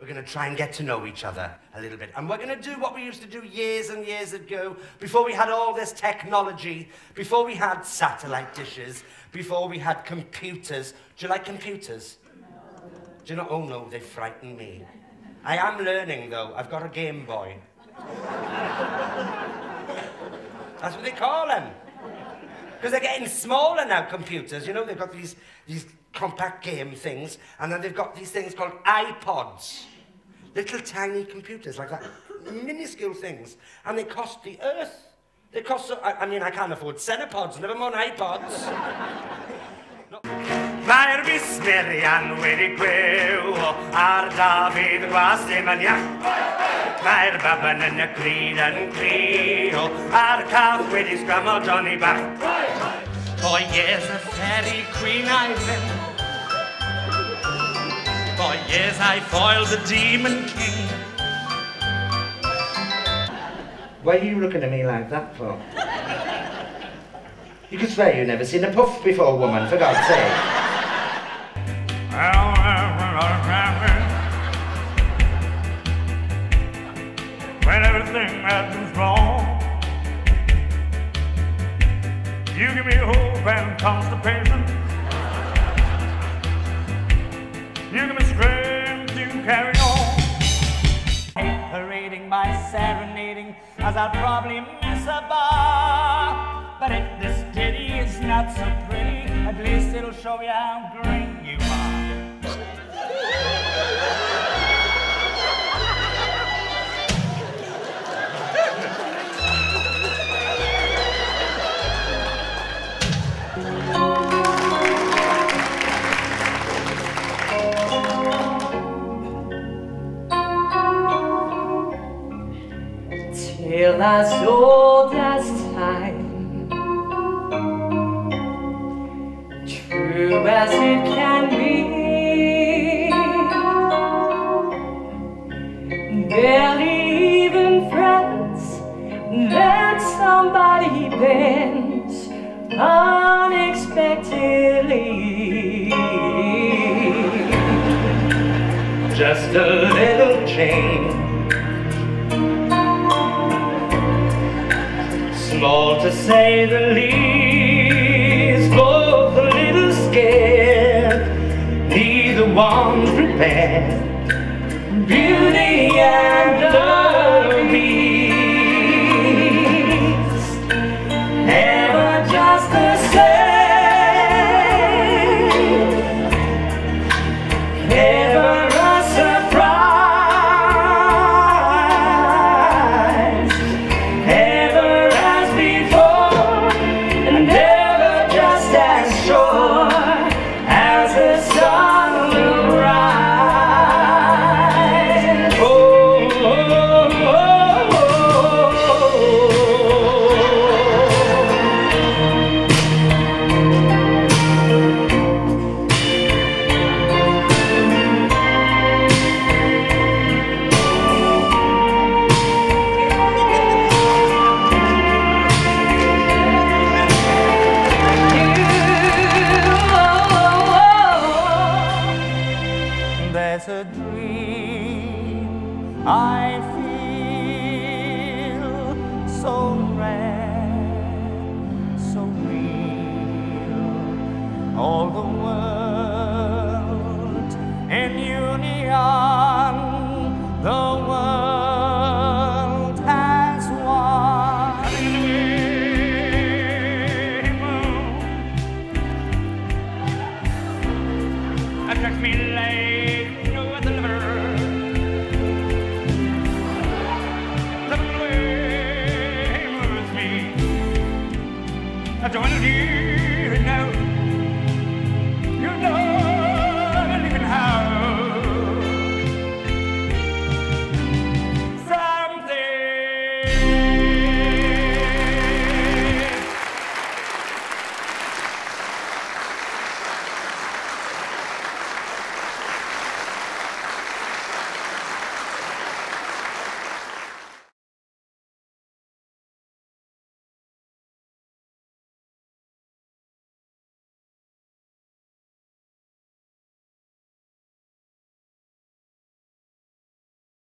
We're going to try and get to know each other a little bit. And we're going to do what we used to do years and years ago, before we had all this technology, before we had satellite dishes, before we had computers. Do you like computers? Do you know? Oh no, they frighten me. I am learning though. I've got a Game Boy. That's what they call them. Because they're getting smaller now, computers. You know, they've got these, these compact game things, and then they've got these things called iPods. Little tiny computers like that, minuscule things, and they cost the earth. They cost, so, I, I mean, I can't afford cenopods, never mind iPods. Mae'r busmerian wedi gwew ar Dafydd gwas ddim yn iach. Mae'r baban yn y glid yn grio a'r caff wedi sgramo Johnny Bach. For years a fairy queen I've been For years I foiled the demon king Why are you looking at me like that for? You could swear you've never seen a puff before, woman, for God's sake. When everything happens wrong You give me hope and constipation. You give me strength to carry on. Parading my serenading, as I'll probably miss a bar. But if this ditty is not so pretty, at least it'll show you how great you are. As old as time, true as it can be. Barely even friends, then somebody bends unexpectedly. Just a little change to say the least, dream I feel so rare, so real. All the world in union, I don't want you to know. You know